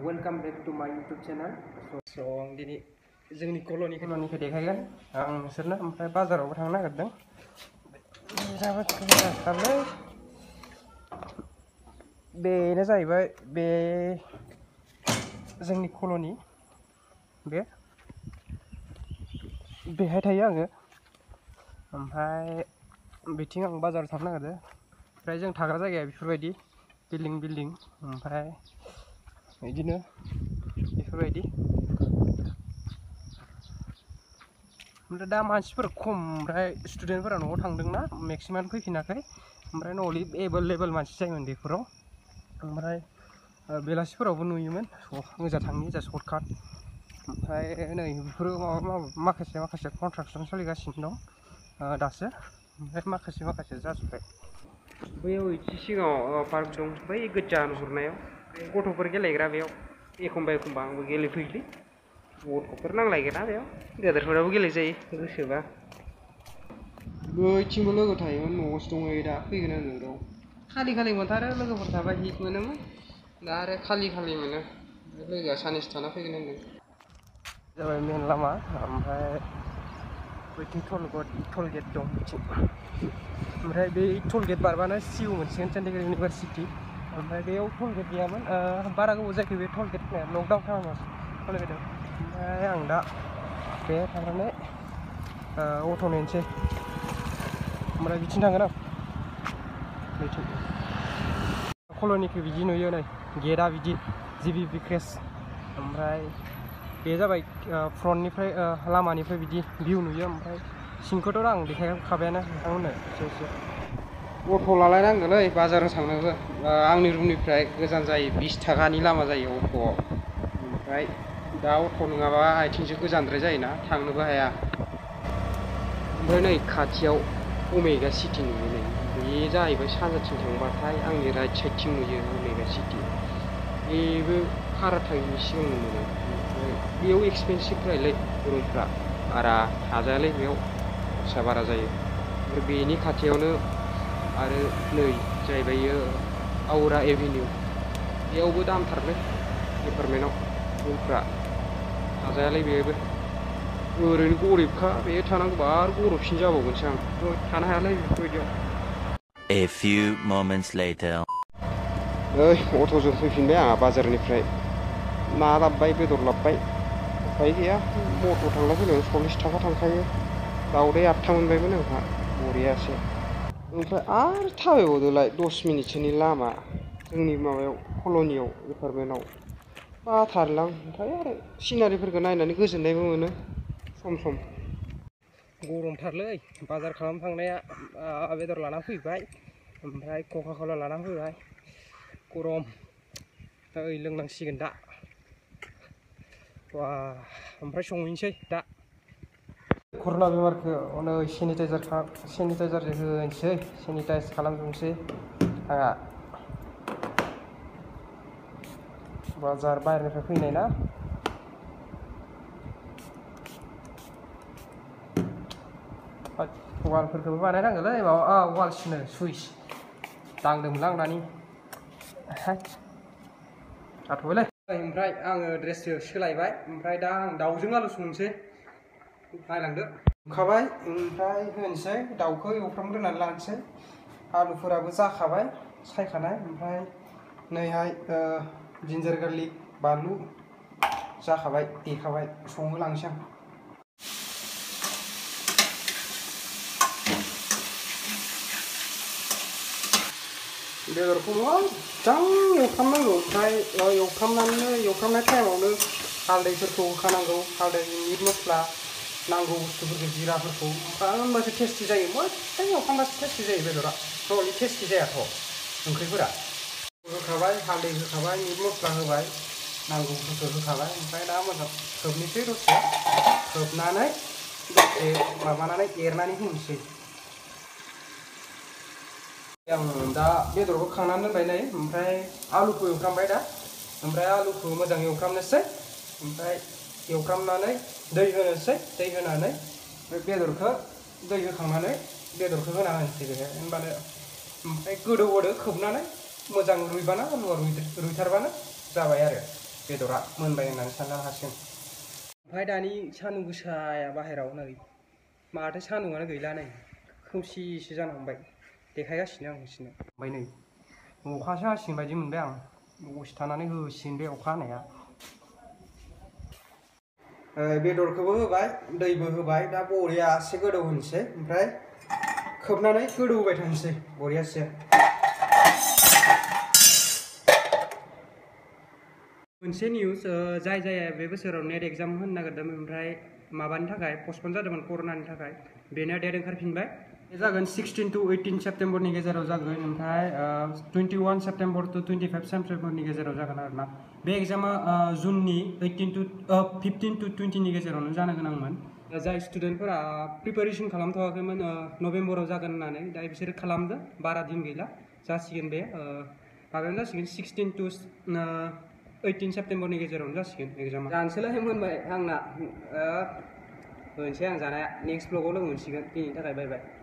Welcome back to my YouTube channel स' आं दिनै जोंनि कल'नि कल'निखौ देखायगोन। आं नोंसोरनो ओमफ्राय बाजारावबो थांनो नागिरदों। खोनाथारलै बेनो जाहैबाय बे जोंनि कल'नि बे बेहाय थायो आङो। ओमफ्राय बिथिं आं बाजाराव थांनो नागिरदों। ओमफ्राय जों थाग्रा जायगाया बेफोरबायदि। Building building. ओमफ्राय बिदिनो बेफोरबायदि ओमफ्राय दा मानसिफोर खम ओमफ्राय स्टुडेन्टफोरा न'आव थांदोंना मेक्सिमाम फैफिनाखै ओमफ्राय न'लि एभेलेबेल मानसि जायोमोन बेफोराव ओमफ्राय बेलासिफोरावबो नुयोमोन मोजां थांनि जा सर्टकाट ओमफ्राय नै बेफोरो माबा माबा माखासे माखासे कनस्ट्राकसन सोलिगासिनो दं दासो ओमफ्राय माखासे माखासे जाजोब्बाय बैयाव एसे सिगाङाव पार्क दं बै गोजा नुहुरनायाव गथ'फोर गेलेग्रा बेयाव एखमबा एखमबा आंबो गेलेफैयोलै। गथ'फोर नांलायगोना बेयाव। गेदेरफोराबो गेलेजायो गोसोबा। बैथिंबो लोगो थायोमोन न'आवसो दंहैयो दा। फैगोन होनो र' खालि खालि मोनथारो लोगोफोर थाबा हिट मोनोमोन। दा आरो खालि खालि मोनो। लोगोआ साननैसो थाना फैगोन होनदों। जाबाय मेन लामा ओमफ्राय बैथिं टलगेट टलगेट दं बिथिं। ओमफ्राय बे टलगेट बारबानो सिउ मोनसिगोन चन्डिगड़ इउनिभारसिटि। ओमफ्राय बेयाव टलगेट गैयामोन बारा गोबाव जायाखै बे टलगेट होनाया लकडाउन टाइमावसो टलगेट ओमफ्राय आं दा बे थांनानै अट' नेनोसै ओमफ्राय बिथिं थांगोन आं बिथिं कल'निखौ बिदि नुयो नै गेटआ बिदि जिबि बिक्रेस ओमफ्राय बे जाबाय फ्रन्टनिफ्राय लामानिफ्राय बिदि भिउ नुयो ओमफ्राय सिंखौथ' आं देखायखाबायानो नोंथांमोननो एसे एसे अट' लालायनांगोनलै बाजाराव थांनोबो आंनि रुमनिफ्राय गोजान जायो बिस थाखानि लामा जायो अट'आव ओमफ्राय दा अट' नङाबा आथिंजों गोजानद्राय जायोना थांनोबो हाया ओमफ्राय नै खाथियाव अमेगा सिटि नुयो नै बे जाहैबाय सानजाथिं थांबाथाय आंनि राइट साइडथिं नुयो अमेगा सिटि बेबो खाराथायनि सिगां मोनो ओमफ्राय बेयाव एक्सपेन्सिभ जायोलै रुमफ्रा बारा थाजायालै बेयाव खरसा बारा जायो ओमफ्राय बेनि खाथियावनो आरो नै जाहैबाय आउरा एभिनिउ बेयावबो दामथारलै एपार्टमेन्टआव रुमफ्रा थाजायालै बेबो ओरैनो गरिबखा बे थानांगौबा आरो गरबसिन जाबावगोनसो आं। थानो हायालै बेफोरबायदियाव। A few moments later. ओइ अट'जों फैफिनबाय आंहा बाजारनिफ्राय। ना लाबोबाय बेदर लाबोबाय। उफाय गैया मटर थांलाय फैलायाव सल्लिस थाखा थांखायो। दाउदै आठथा मोनबायमोन आंहा। बरियासो ओमफ्राय आरो थाबायबावदोलाय दस मिनिटसोनि लामा जोंनि माबायाव कल'नियाव एपार्टमेन्टआव बाथारलां ओमफ्राय आरो सिनारिफोरखौ नायनानै गोजोननायबो मोनो सम सम गरमथारलै बाजार खालामनो थांनाया बेदर लाना फैबाय ओमफ्राय कका कला लाना फैबाय गरम ओइ लोंनांसिगोन दा वा ओमफ्राय संहैनोसै दा कर'ना बेमारखौ नै सेनिटाइजार सेनिटाइजारजों होनोसै सेनिटाइज खालामजोबनोसै आंहा बाजार बाहेरनिफ्राय फैनाय ना वालफोरखौबो बानायनांगोनलै माबा वाल सिनो सुइस दांदोंमोन आं दानि जाथ'बायलै ओमफ्राय आङो ड्रेसखौ सोलायबाय ओमफ्राय दा आं दाउजों आलु संनोसै नायलांदो खाबाय ओमफ्राय होनोसै दाउखौ एवफ्रामग्रोनानै लानोसै आलुफोराबो जाखाबाय सायखानाय ओमफ्राय नैहाय जिन्जार गार्लिक बानलु जाखाबाय देखाबाय संहोलांसै आं बेदरखौ मोजां एवफ्रामनांगौ ओमफ्राय एवफ्रामनानै एवफ्रामनाय टाइमावनो हालदैफोरखौ होखानांगौ हालदै मिट मस्ला नांगौ बुस्थुफोरखौ जिराफोरखौ ओमफ्राय होमबासो टेस्टि जायो मोजां एवफ्रामबासो टेस्टि जायो बेदरा न'नि टेस्टि जायाथ' ओंख्रिफोरा होखाबाय हालदै होखाबाय मिट मस्ला होबाय नांगौ बुस्थुखौ होखाबाय ओमफ्राय दा मोजां खोबनोसै दसे खोबनानै दसे माबानानै एरनानै होनोसै आं दा बेदरखौ खांनानै दोनबाय नै ओमफ्राय आलुखौ एवफ्रामबाय दा ओमफ्राय आलुखौ मोजां एवफ्रामनोसै ओमफ्राय एवफ्रामनानै दै होनोसै दै होनानै बे बेदरखौ दै होखांनानै बेदरखौ होना होनोसै बेहाय होनबानो ओमफ्राय गोदौ होदो खोबनानै मोजां रुइबानो आलुआ रुइथारबानो जाबाय आरो बेदरा मोनबाय होननानै साननो हासिगोन ओमफ्राय दानि सान्दुं गोसाया बाहेरायाव नै माथो सान्दुंआनो गैला नै खोमसिसो जानो हमबाय देखायगासिनो आं नोंसिनो ओमफ्राय नै अखासो हासिगोन बायदि मोनबाय आं दसे थानानै होसिगोन बे अखा हानाया बेदरखौबो होबाय, दैबो होबाय, दा बरियासे गोदौ होनोसै ओमफ्राय खोबनानै गोदौ होबाय थानोसै बरियासे मोनसे निउस जाय जाया बे बोसोराव नेट एग्ज़ाम होनो नागिरदोंमोन, ओमफ्राय माबानि थाखाय, पस्टपन जादोंमोन कर'नानि थाखाय, बेनो डेट ओंखारफिनबाय। बे जागोन सिक्सटिन टु ओइटिन सेप्तेम्बरनि गेजेराव जागोन ओमफ्राय twenty one September to twenty five सेप्तेम्बरनि गेजेराव जागोन आरोना बे एग्जामा जुननि ओइटिन टु फिफटिन टु टुइन्टिनि गेजेरावनो जानो गोनांमोन जाय स्टुडेन्टफोरा प्रिपेरेसन खालामथ'वाखैमोन नभेम्बराव जागोन होननानै दा बिसोरो खालामदो बारा दिन गैला जासिगोन बे माबायावनो जासिगोन सिक्सटिन टु ओइटिन सेप्तेम्बरनि गेजेरावनो जासिगोन एग्जामा जानोसैलाय मोनबाय आंना होनोसै आं जानाया नेक्स्ट ब्लगाव लोगो मोनसिगोन दिनैनि थाखाय बाय बाय